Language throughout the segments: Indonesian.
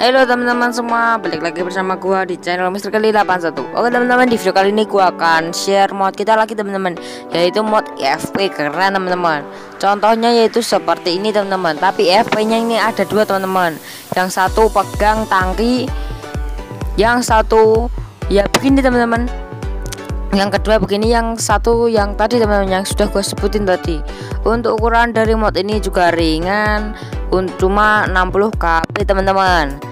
Halo teman-teman semua, balik lagi bersama gua di channel Mister Kali 81. Oke teman-teman, di video kali ini gua akan share mod kita lagi teman-teman, yaitu mod EFP keren teman-teman. Contohnya yaitu seperti ini teman-teman, tapi EFP-nya ini ada dua teman-teman. Yang satu pegang tangki, yang satu ya begini teman-teman. Yang kedua begini, yang satu yang tadi teman-teman yang sudah gue sebutin tadi. Untuk ukuran dari mod ini juga ringan, cuma 60 kp teman-teman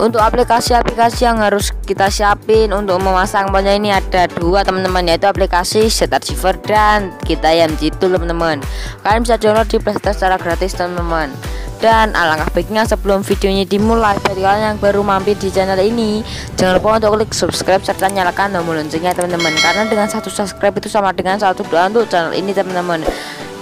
untuk aplikasi-aplikasi yang harus kita siapin untuk memasang modnya ini ada dua teman-teman yaitu aplikasi Set Archiver dan kita yang jitu teman-teman. Kalian bisa download di Playstore secara gratis teman-teman. Dan alangkah baiknya sebelum videonya dimulai bagi kalian yang baru mampir di channel ini jangan lupa untuk klik subscribe serta nyalakan tombol loncengnya teman-teman. Karena dengan satu subscribe itu sama dengan satu doa untuk channel ini teman-teman.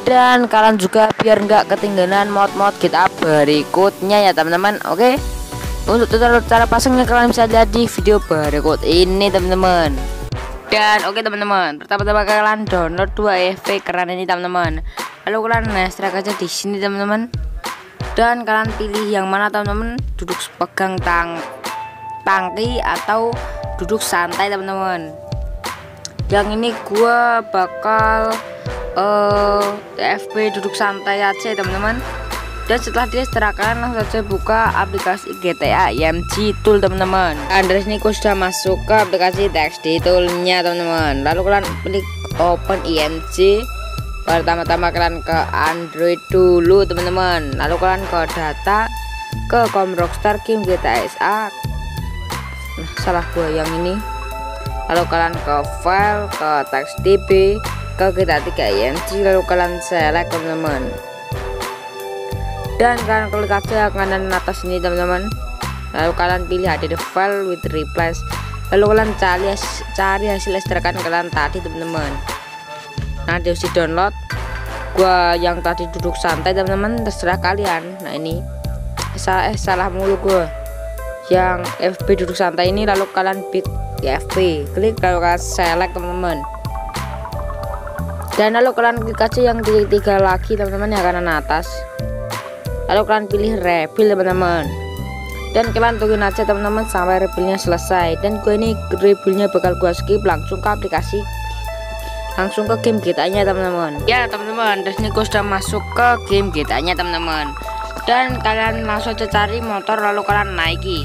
Dan kalian juga biar nggak ketinggalan mod-mod kita berikutnya ya teman-teman. Oke? okay? Untuk tutorial cara pasangnya kalian bisa lihat di video berikut ini teman-teman. Dan oke okay, teman-teman, pertama-tama kalian download dua efek keren ini teman-teman. Lalu kalian ekstrak aja di sini teman-teman. Dan kalian pilih yang mana teman-teman, duduk pegang tang tangki atau duduk santai teman-teman. Yang ini gua bakal uh, eh, FP duduk santai aja teman-teman dan setelah dia serahkan langsung saja buka aplikasi GTA IMG Tool teman-teman. Andres ini sudah masuk ke aplikasi TXT Toolnya teman-teman. Lalu kalian klik open IMG pertama-tama kalian ke Android dulu teman-teman. Lalu kalian ke data ke Com Rockstar Game GTA SA nah salah gua yang ini. Lalu kalian ke file ke TXTB ke GTA 3 IMG lalu kalian select teman-teman dan kalian klik aja kanan atas ini teman-teman. Lalu kalian pilih the file with replace lalu kalian cari cari hasil ekstrakan kalian tadi teman-teman. Nah diisi download gua yang tadi duduk santai teman-teman terserah kalian. Nah ini. Salah eh salah mulu gua. Yang FB duduk santai ini lalu kalian pick FB klik lalu kalian select teman-teman. Dan lalu kalian klik aja yang tiga lagi teman-teman yang kanan atas lalu kalian pilih refill teman-teman. Dan kalian tungguin aja teman-teman sampai refillnya selesai. Dan gue ini refillnya bakal gue skip langsung ke aplikasi langsung ke game kitanya teman-teman. Ya teman-teman dan ini gue sudah masuk ke game kitanya teman-teman. Dan kalian langsung aja cari motor lalu kalian naiki.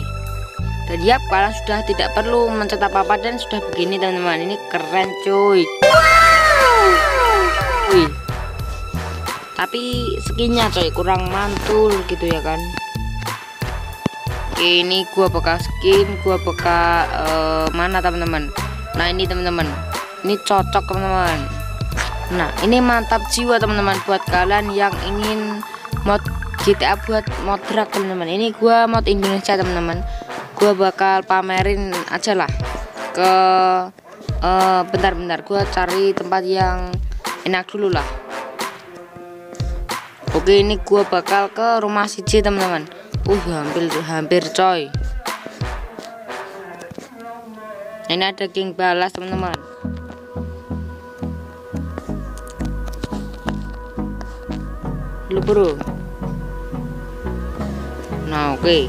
Dan ya kalian sudah tidak perlu mencet apa-apa dan sudah begini teman-teman. Ini keren cuy. Wow. Wih tapi skinnya coy kurang mantul gitu ya kan. Ini gua bakal skin gua bakal uh, mana teman-teman? Nah ini teman-teman. Ini cocok teman-teman. Nah ini mantap jiwa teman-teman buat kalian yang ingin mod GTA buat mod drag teman-teman. Ini gua mod Indonesia teman-teman. Gua bakal pamerin aja lah ke eh, bentar-bentar. Uh, gua cari tempat yang enak dulu lah Oke ini gua bakal ke rumah si C teman-teman. Uh hampir hampir coy. Ini ada king balas teman-teman. Lu bro. Nah oke. Okay.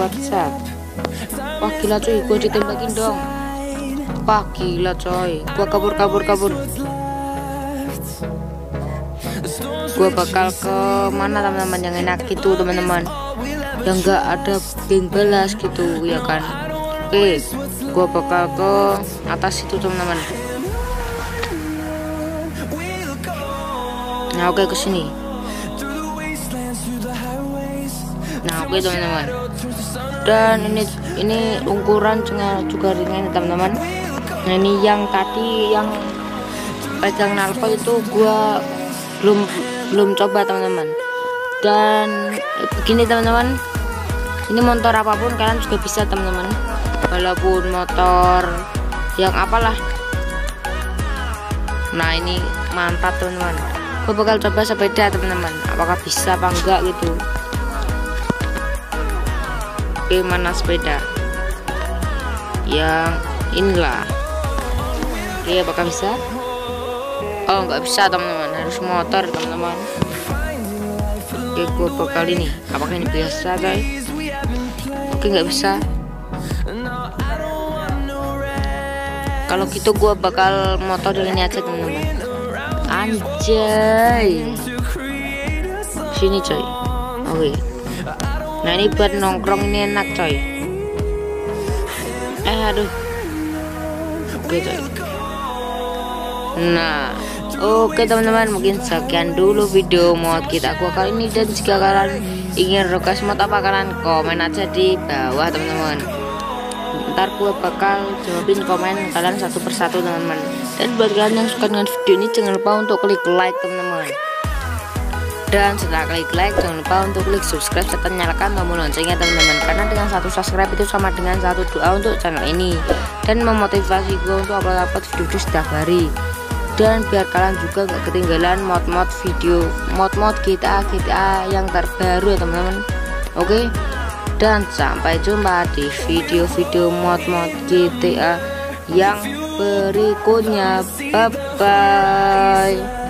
WhatsApp. Wah gila coy. Gua ditembakin dong. Wah gila coy. Gua kabur kabur kabur gue bakal ke mana teman-teman? Yang enak gitu teman-teman. Yang enggak ada geng balas gitu ya kan? Oke gue bakal ke atas itu teman-teman. Nah oke ke sini. Nah oke teman-teman. Dan ini ini ukuran juga ringan teman-teman. Nah ini yang tadi yang pegang nalpo itu gua belum belum coba teman-teman. Dan begini teman-teman. Ini motor apa pun kalian juga bisa teman-teman. Walaupun motor yang apalah. Nah ini mantap teman-teman. Gue bakal coba sepeda teman-teman. Apakah bisa apa enggak gitu. Oke sepeda? Yang inilah. Oke apakah bisa oh nggak bisa teman-teman. Harus motor teman-teman. Pakai GoPro kali ini. Apakah ini biasa guys. Oke nggak bisa. Kalau gitu gua bakal motor dari ini aja teman-teman. Anjay. Sini coy. Oke. Nah ini buat nongkrong ini enak coy. Eh aduh. Oke coy. Nah Oke teman-teman mungkin sekian dulu video mod kita gua kali ini. Dan jika kalian ingin request mod apa kalian komen aja di bawah teman-teman. Ntar gua bakal jawabin komen kalian satu persatu teman-teman. Dan buat kalian yang suka dengan video ini jangan lupa untuk klik like teman-teman. Dan setelah klik like jangan lupa untuk klik subscribe serta nyalakan tombol loncengnya teman-teman. Karena dengan satu subscribe itu sama dengan satu doa untuk channel ini. Dan memotivasi gue untuk upload-upload video setiap hari dan biar kalian juga gak ketinggalan mod-mod video mod-mod GTA GTA yang terbaru ya teman-teman. Oke dan sampai jumpa di video-video mod-mod GTA yang berikutnya. Bye bye